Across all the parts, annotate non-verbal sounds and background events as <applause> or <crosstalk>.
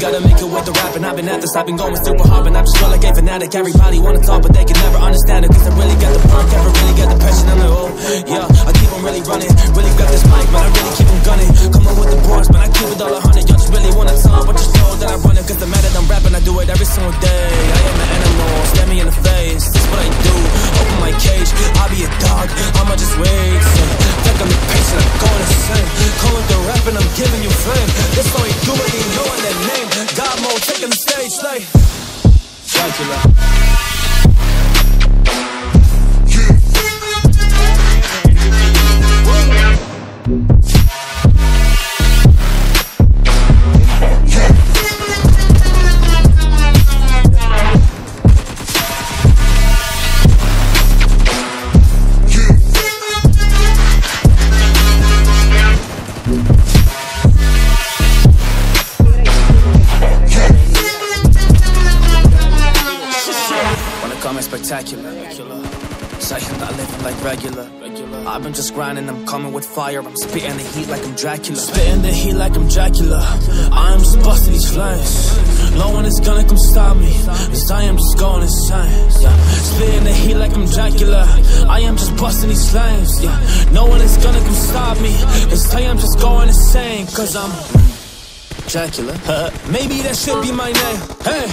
gotta make it with the rap and I've been at this, I've been going super hard And I just feel like a fanatic, everybody wanna talk but they can never understand it Cause I really got the pump, never really got the passion, I'm like oh Yeah, I keep on really running, really got this mic man, I really keep gunning. Come on with the bars, man, I keep it all a hundred. Y'all just really wanna talk, but just know that I run it Cause the matter I'm rapping, I do it every single day. I am an animal, stare me in the face, this what I do. Open my cage, I'll be a dog, I'ma just wait. So, Think I'm impatient, I'm going insane. Call it the rap and I'm giving you fame. This how we do it, you know that name. God mode, taking the stage like. Dracula spectacular. Saying that living like regular. I've been just grinding, I'm coming with fire. I'm spitting the heat like I'm Dracula. Spitting the heat like I'm Dracula. I am just busting these flames. No one is gonna come stop me. Cause I am just going insane. Yeah. Spitting the heat like I'm Dracula. I am just busting these flames. Yeah. No one is gonna come stop me. Cause I am just going insane. Cause I'm. Dracula. <laughs> Maybe that should be my name. Hey.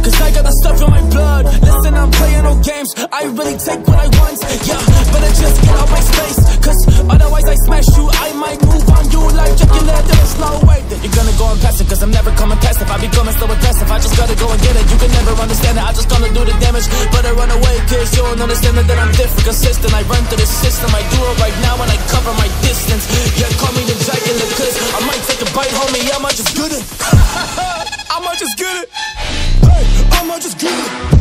Cause I got the stuff in my blood. Listen, I'm playing no games. I really take what I want. Yeah, better just get out my space. Cause otherwise I smash you. I might move on you like Dracula. There's no way that you're gonna go and pass it. Cause I'm never coming past it. I be coming so aggressive. I just gotta go and get it. You can never understand it. I just gonna do the damage. Better run away, cause you don't understand it, that I'm different, consistent. I run through the system. I do it right now and I cover my distance. Yeah, call me the Dracula. Cause I might take a bite, homie. I might just get it. <laughs> I might just get it. Hey, I might just get it.